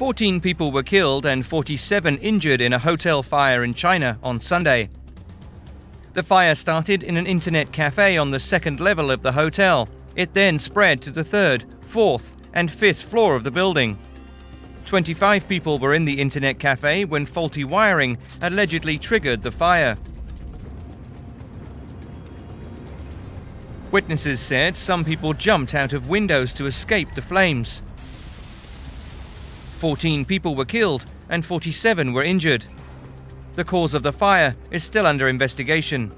14 people were killed and 47 injured in a hotel fire in China on Sunday. The fire started in an internet cafe on the second level of the hotel. It then spread to the third, fourth, and fifth floor of the building. 25 people were in the internet cafe when faulty wiring allegedly triggered the fire. Witnesses said some people jumped out of windows to escape the flames. 14 people were killed and 47 were injured. The cause of the fire is still under investigation.